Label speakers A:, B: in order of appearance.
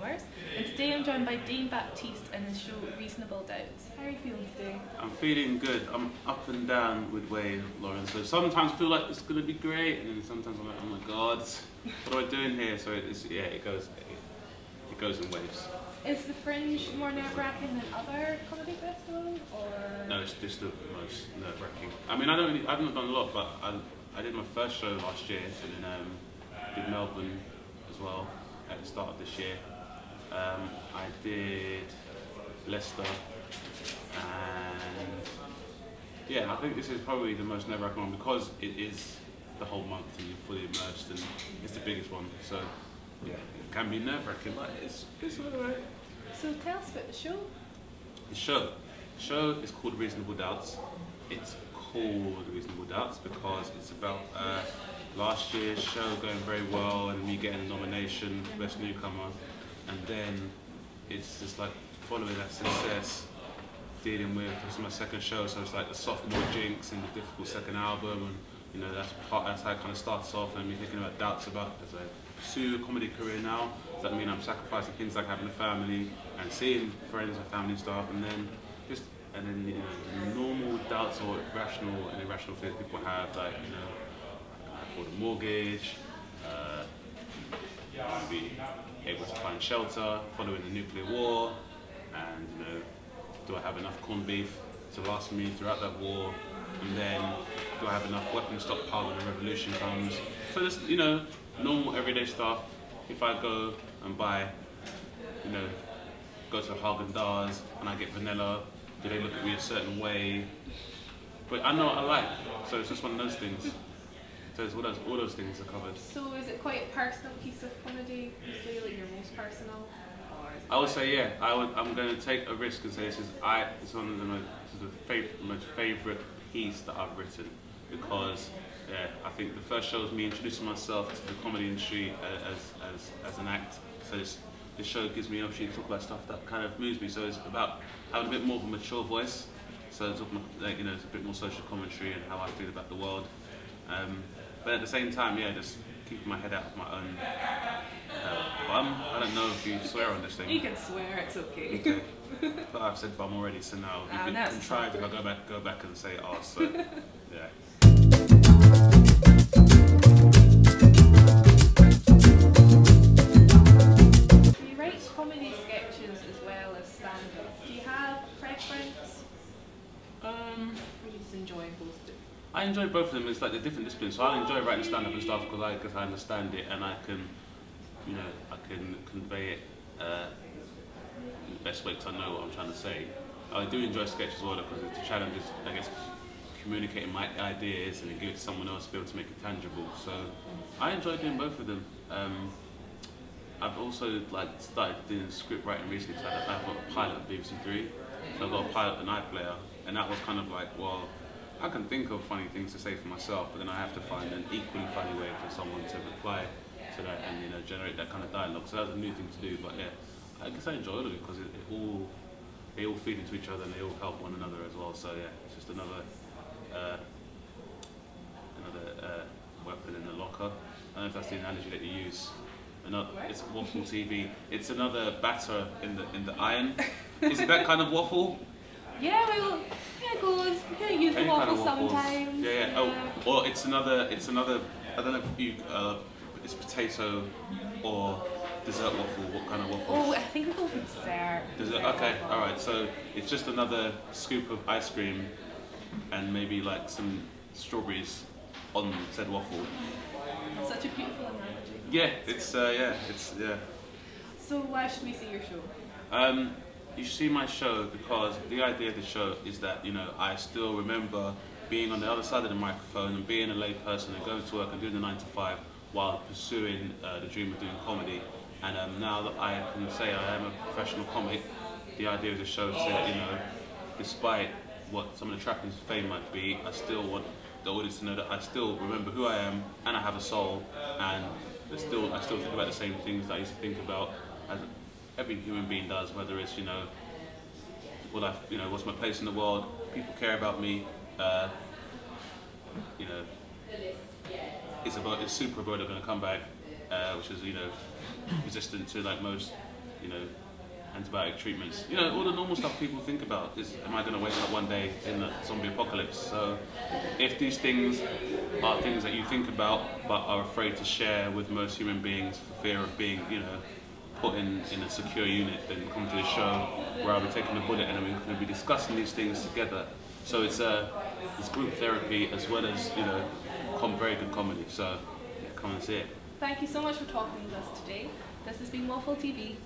A: And today I'm joined by Dane Baptiste and his show Reasonable Doubts. How are you feeling today?
B: I'm feeling good. I'm up and down with Wayne Lauren. So sometimes I feel like it's going to be great and then sometimes I'm like, oh my god, what am I doing here? So it's, yeah, it goes, it, it goes in waves.
A: Is the Fringe more nerve-wracking than other comedy festivals or?
B: No, it's just the most nerve-wracking. I mean, I don't really, I haven't done a lot, but I, I did my first show last year and then um, did Melbourne as well at the start of this year. Um, I did Leicester, and yeah, I think this is probably the most nerve-wracking one because it is the whole month and you're fully immersed, and it's the biggest one. So yeah, it can be nerve-wracking, but it's it's alright.
A: So tell us about the show.
B: The show, the show is called Reasonable Doubts. It's called Reasonable Doubts because it's about uh, last year's show going very well and me getting a nomination for Best Newcomer, and then it's just like following that success, dealing with is my second show, so it's like the sophomore jinx and the difficult second album, and you know that's part that's how it kind of starts off, and me thinking about doubts about as I pursue a comedy career now. Does that mean I'm sacrificing things like having a family and seeing friends and family and stuff, and then just and then you know normal doubts or rational and irrational fears people have, like you know, I afford a mortgage. Uh, be able to find shelter following the nuclear war, and you know, do I have enough corned beef to last me throughout that war, and then do I have enough weapon stockpile when the revolution comes? So this, you know, normal everyday stuff. If I go and buy, you know, go to Haagen Dazs and I get vanilla, do they look at me a certain way? But I know what I like, so it's just one of those things. So all those, all those things are covered.
A: So is it quite a personal piece of comedy? You say like your most personal?
B: I would say yeah. I would. I'm going to take a risk and say this is I. It's one of the most, this is the fav- most favorite piece that I've written because yeah, I think the first show was me introducing myself to the comedy industry as as as an act. So this this show gives me an opportunity to talk about stuff that kind of moves me. So it's about having a bit more of a mature voice. So talking about, like you know, it's a bit more social commentary and how I feel about the world. Um, but at the same time, yeah, just keeping my head out of my own uh, bum. I don't know if you swear on this thing.
A: You can swear, it's okay.
B: Okay. But I've said bum already, so now
A: now
B: been
A: it's
B: contrived if I go back, go back and say arse. So, yeah. I enjoy both of them. It's like the different disciplines. So I enjoy writing stand-up and stuff because I, cause I understand it and I can, you know, I can convey it uh, in the best way because I know what I'm trying to say. I do enjoy sketch as well because it's a challenge, is, I guess, communicating my ideas and give it to someone else to be able to make it tangible. So I enjoy doing both of them. Um, I've also like started doing script writing recently. So I've got a pilot at BBC Three. So I've got a pilot, the night player, and that was kind of like, well, I can think of funny things to say for myself, but then I have to find an equally funny way for someone to reply to that and you know generate that kind of dialogue. So that's a new thing to do, but yeah, I guess I enjoy it because it, it all they all feed into each other and they all help one another as well. So yeah, it's just another uh, another uh, weapon in the locker. I don't know if that's the analogy that you use. Another, it's waffle TV. It's another batter in the in the iron. Is it that kind of waffle?
A: Yeah, well, yeah, it goes. You can use the waffle sometimes.
B: Yeah, yeah. Oh, or it's another. It's another. I don't know if you. Uh, it's potato or dessert waffle. What kind of waffle?
A: Oh, I think we go for dessert.
B: Dessert. Okay. All right. So it's just another scoop of ice cream, and maybe like some strawberries on said waffle.
A: Such a beautiful analogy.
B: Yeah. It's. Uh, yeah. It's. Yeah.
A: So why should we see your show?
B: Um, you should see my show because the idea of the show is that you know I still remember being on the other side of the microphone and being a lay person and going to work and doing the nine to five while pursuing uh, the dream of doing comedy. And um, now that I can say I am a professional comic, the idea of the show is that you know, despite what some of the trappings of fame might be, I still want the audience to know that I still remember who I am and I have a soul and there's still I still think about the same things that I used to think about as every human being does, whether it's you know, what I you know, what's my place in the world? People care about me. Uh, you know, is about is superbug going to come back, uh, which is you know, resistant to like most you know, antibiotic treatments. You know, all the normal stuff people think about is, am I going to wake up one day in a zombie apocalypse? So, if these things are things that you think about but are afraid to share with most human beings for fear of being, you know, put in, in a secure unit, then come to the show where I'll be taking a bullet and we're going to be discussing these things together. So it's a it's group therapy as well as you know, very good comedy. So yeah, come and see it.
A: Thank you so much for talking with us today. This has been Waffle TV.